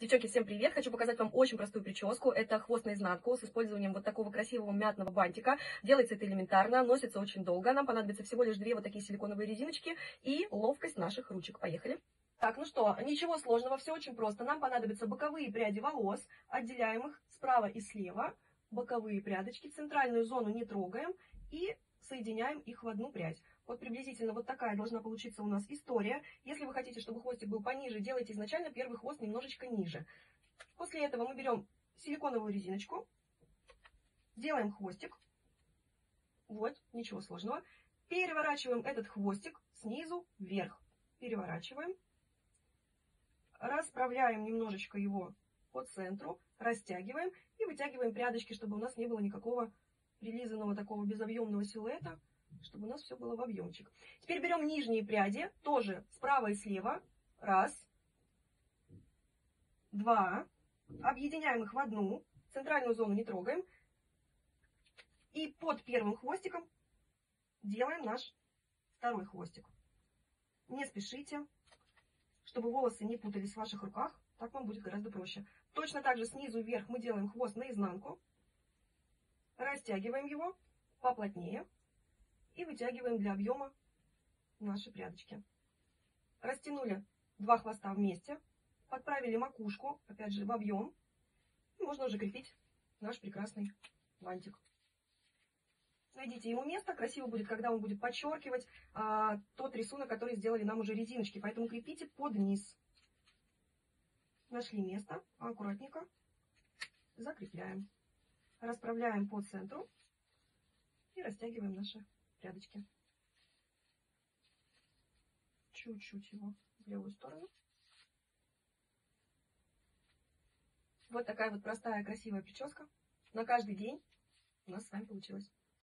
Девчонки, всем привет! Хочу показать вам очень простую прическу. Это хвост наизнанку с использованием вот такого красивого мятного бантика. Делается это элементарно, носится очень долго. Нам понадобится всего лишь две вот такие силиконовые резиночки и ловкость наших ручек. Поехали! Так, ну что, ничего сложного, все очень просто. Нам понадобятся боковые пряди волос, отделяем их справа и слева, боковые прядочки, центральную зону не трогаем и соединяем их в одну прядь. Вот приблизительно вот такая должна получиться у нас история. Если вы хотите, чтобы хвостик был пониже, делайте изначально первый хвост немножечко ниже. После этого мы берем силиконовую резиночку, делаем хвостик. Вот, ничего сложного. Переворачиваем этот хвостик снизу вверх. Переворачиваем. Расправляем немножечко его по центру, растягиваем и вытягиваем прядочки, чтобы у нас не было никакого прилизанного такого безобъемного силуэта чтобы у нас все было в объемчик. Теперь берем нижние пряди, тоже справа и слева. Раз, два. Объединяем их в одну. Центральную зону не трогаем. И под первым хвостиком делаем наш второй хвостик. Не спешите, чтобы волосы не путались в ваших руках. Так вам будет гораздо проще. Точно так же снизу вверх мы делаем хвост наизнанку. Растягиваем его поплотнее и вытягиваем для объема наши прядочки. Растянули два хвоста вместе, подправили макушку, опять же, в объем. И можно уже крепить наш прекрасный бантик. Найдите ему место, красиво будет, когда он будет подчеркивать а, тот рисунок, который сделали нам уже резиночки. Поэтому крепите под низ. Нашли место, аккуратненько закрепляем. Расправляем по центру и растягиваем наши прядочки. Чуть-чуть его в левую сторону. Вот такая вот простая, красивая прическа на каждый день у нас с вами получилась.